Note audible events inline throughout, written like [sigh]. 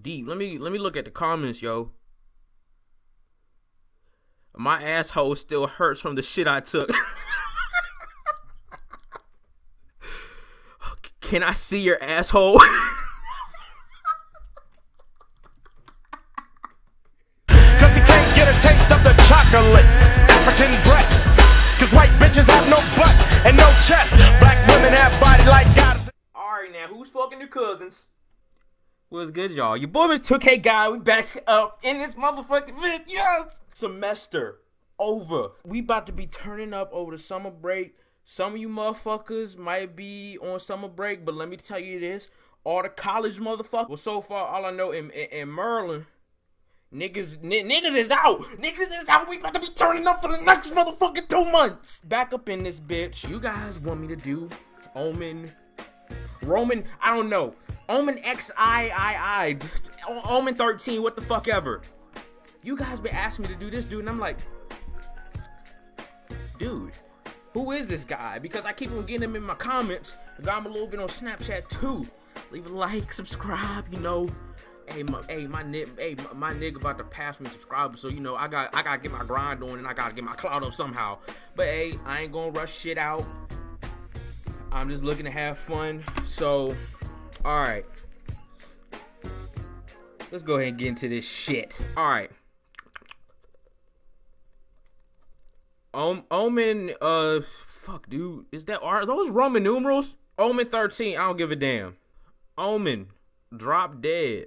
deep. Let me let me look at the comments, yo. My asshole still hurts from the shit I took. [laughs] Can I see your asshole? [laughs] Cause he can't get a taste of the chocolate African breast. Cause white bitches have no butt and no chest. Black women have body like goddesses. Alright now, who's fucking your cousins? What's good, y'all? Your boy Mr. 2K God, we back up in this motherfucking video. Semester over. We about to be turning up over the summer break. Some of you motherfuckers might be on summer break, but let me tell you this. All the college motherfuckers, well, so far, all I know in, in, in Maryland, Niggas, niggas is out. Niggas is out. We about to be turning up for the next motherfucking two months. Back up in this bitch. You guys want me to do Omen, Roman? I don't know. Omen X I I I, Omen 13. What the fuck ever. You guys been asking me to do this, dude, and I'm like, dude, who is this guy? Because I keep on getting him in my comments. Got him a little bit on Snapchat too. Leave a like, subscribe, you know. Hey, my, hey, my nigga, hey, my, my nigga about to pass me subscribers, so you know I got, I gotta get my grind on, and I gotta get my clout up somehow. But hey, I ain't gonna rush shit out. I'm just looking to have fun. So, all right, let's go ahead and get into this shit. All right. Om Omen, uh, fuck, dude, is that are those Roman numerals? Omen 13, I don't give a damn. Omen, drop dead.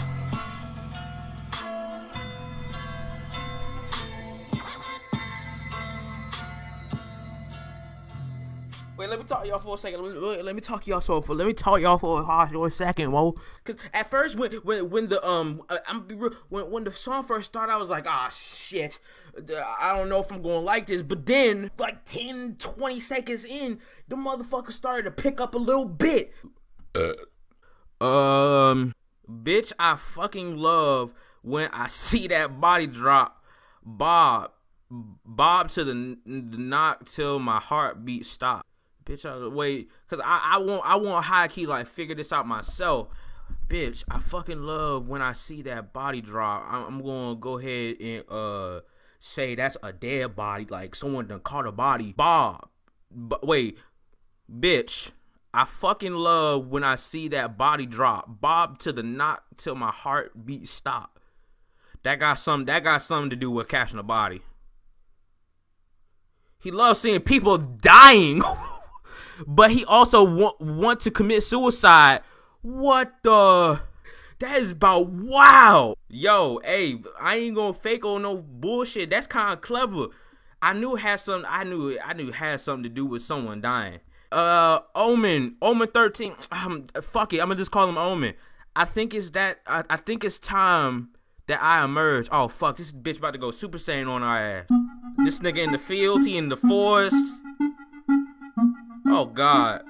Wait, let me talk y'all for a second. Let me, let- me talk y'all so for let me talk y'all for a, hot- for a second, Mo. Cause at first when when when the um I'm be real, when when the song first started, I was like, ah shit, I don't know if I'm gonna like this. But then like 10, 20 seconds in, the motherfucker started to pick up a little bit. Uh. Um, bitch, I fucking love when I [laughs] see that body drop, Bob, Bob to the, the knock till my heartbeat stop. Bitch, I wait, cause I I want I want high key like figure this out myself. Bitch, I fucking love when I see that body drop. I'm, I'm gonna go ahead and uh say that's a dead body, like someone done caught a body. Bob, but wait, bitch. I fucking love when I see that body drop. Bob to the knock till my heartbeat stop. That got some that got something to do with catching a body. He loves seeing people dying. [laughs] but he also want, want to commit suicide. What the that is about wow. Yo, hey, I ain't gonna fake on no bullshit. That's kind of clever. I knew it had some. I knew. I knew it had something to do with someone dying. Uh, Omen, Omen thirteen. [clears throat] Um, fuck it. I'm gonna just call him Omen. I think it's that. I, I think it's time that I emerge. Oh fuck, this bitch about to go Super Saiyan on our ass. This nigga in the fields. He in the forest. Oh god.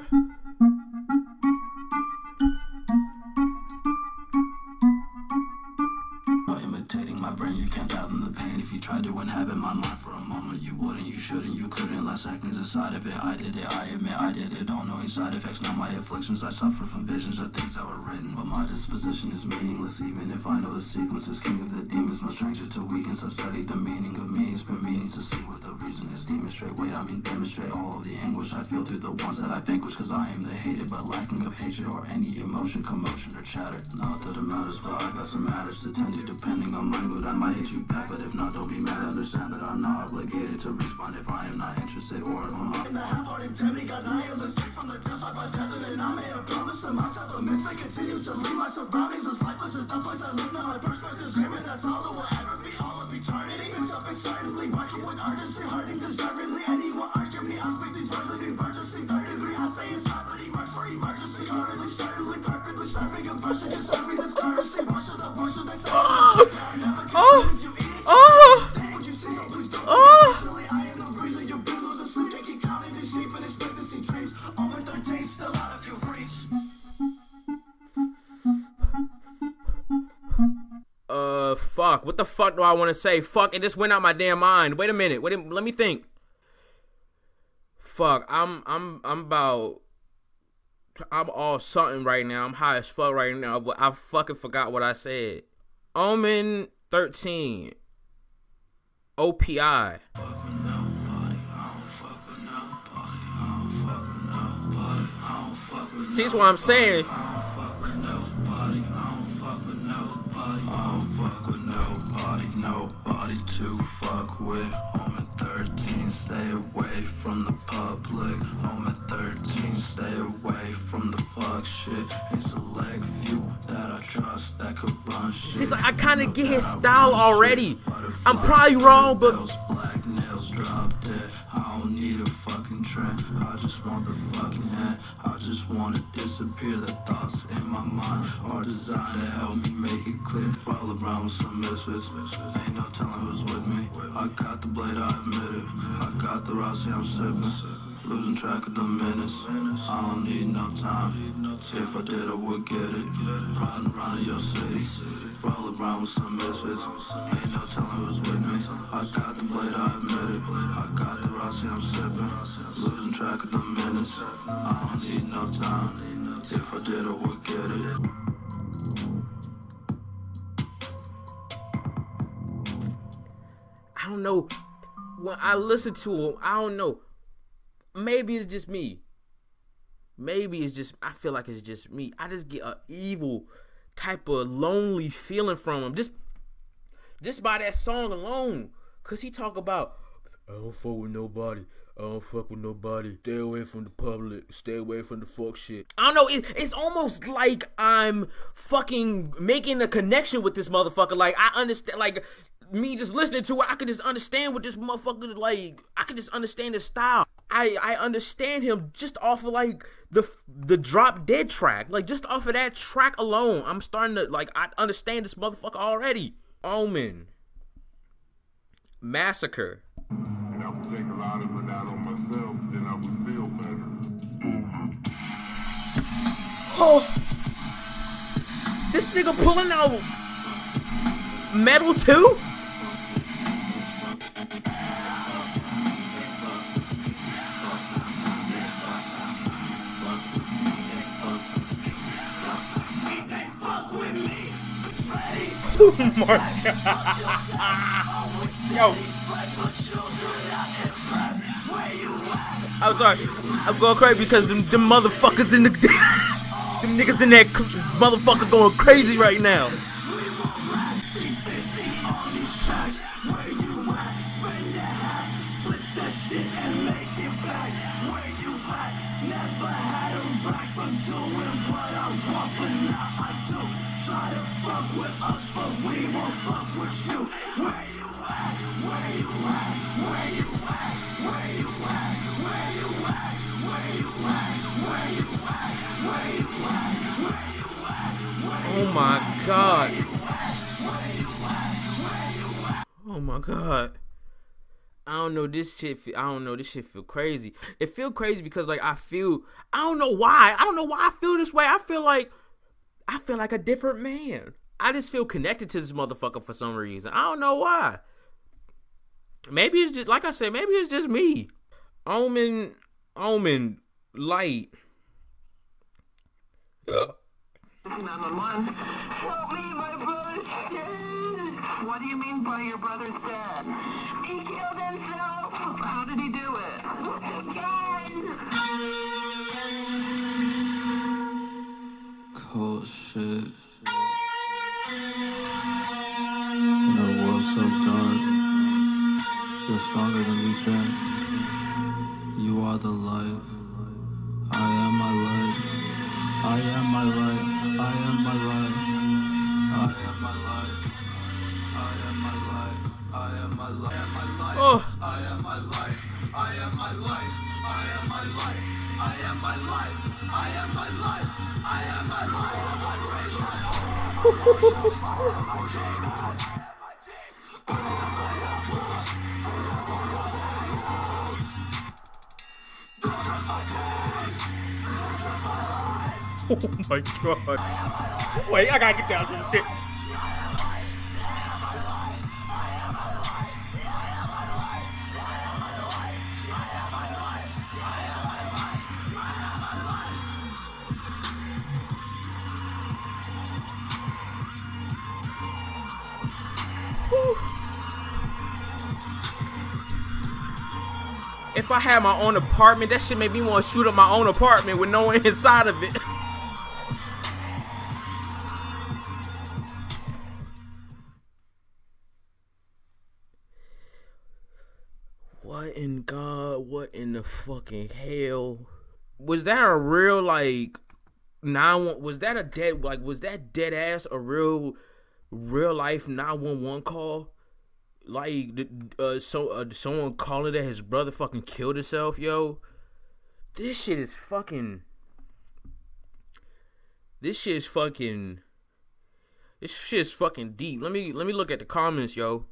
Last seconds inside of it, I did it, I admit I did it. Don't know any side effects, not my afflictions. I suffer from visions of things that were written, but my disposition is meaningless. Even if I know the sequence king of the demons, no stranger to weakness. I've studied the meaning of meanings, been meanings to see what the reason is. Demonstrate, wait, I mean demonstrate all of the anguish I feel through the ones that I vanquish. Cause I am the hated, but lacking of hatred or any emotion, commotion, or chatter. Not that it matters, but I got some matters to tend to. Depending on my mood, I might hit you back. But if not, don't be mad. Understand that I'm not obligated to respond if I am not interested or if I'm not. In the half-hearted demigod, I the straight from the depths of my desert, and I made a promise to myself amidst I continue to leave my surroundings as lifeless as the place I live. Now my fuck. What the fuck do I want to say? Fuck, it just went out my damn mind. Wait a minute. Wait. A, let me think. Fuck. I'm. I'm. I'm about. I'm all something right now. I'm high as fuck right now, but I fucking forgot what I said. Omen 13. OPI. See, that's what I'm saying. To fuck with. Home at 13, stay away from the public. Home at 13, stay away from the fuck shit. A select few that I trust that could run shit. It's like I kind of get his style already. I'm probably wrong, but are designed to help me make it clear. Roll around with some misfits. Ain't no telling who's with me. I got the blade, I admit it. I got the Rossi, I'm sipping. Losing track of the minutes. I don't need no time. If I did, I would get it. Riding around your city. Roll around with some misfits. Ain't no telling who's with me. I got the blade, I admit it. I got the Rossi, I'm sipping. Losing track of the minutes. I don't need no time. If I did, I would get it. I don't know. When I listen to him, I don't know. Maybe it's just me. Maybe it's just I feel like it's just me. I just get a evil type of lonely feeling from him. Just just by that song alone. Cause he talk about I don't fuck with nobody. I don't fuck with nobody. Stay away from the public. Stay away from the fuck shit. I don't know. It, it's almost like I'm fucking making a connection with this motherfucker. Like I understand. Like me just listening to it, I could just understand what this motherfucker like. I could just understand his style. I I understand him just off of like the the drop dead track. Like just off of that track alone, I'm starting to like I understand this motherfucker already. Omen. Massacre. Oh, this nigga pulling out metal too? [laughs] Oh. Yo. I'm sorry. I'm going crazy because them motherfuckers in the [laughs] them niggas in that motherfucker going crazy right now. This shit. I don't know this shit feel crazy. It feel crazy because like I feel. I don't know why. I don't know why I feel this way. I feel like I feel like a different man. I just feel connected to this motherfucker for some reason. I don't know why. Maybe it's just like I said. Maybe it's just me. Omen. Omen. Light. 911. Help me, my brother's dead. What do you mean by your brother's dead? He killed Oh. I am my light. [laughs] I am my light. I am my light. I am my light. I am my light. I am my. Oh my god. Wait, I gotta get down to the shit. If I had my own apartment, that shit made me want to shoot up my own apartment with no one [laughs] inside of it. what in God? What in the fucking hell? Was that a real like nine? Was that a dead like? Was that dead ass a real, real life nine one one call? Like, uh, so uh, someone calling that his brother fucking killed himself, yo. This shit is fucking. This shit is fucking. This shit is fucking deep. Let me let me look at the comments, yo.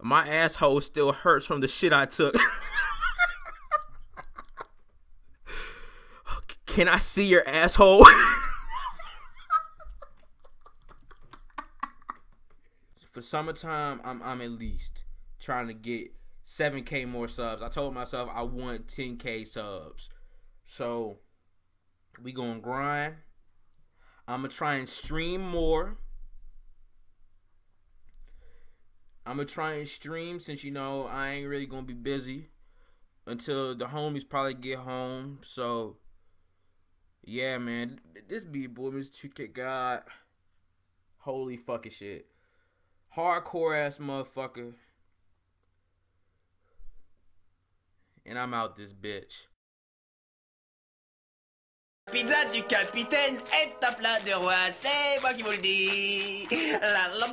My asshole still hurts from the shit I took. [laughs] Can I see your asshole? [laughs] For summertime, I'm I'm at least trying to get 7k more subs. I told myself I want 10k subs. So we gonna grind. I'm gonna try and stream more. I'm gonna try and stream since you know I ain't really gonna be busy until the homies probably get home. So yeah, man, this be boy, Mr. 2K God, holy fucking shit, hardcore ass motherfucker. And I'm out this bitch. Pizza du capitaine est un plat de roi, c'est moi qui vous le dis. La, la...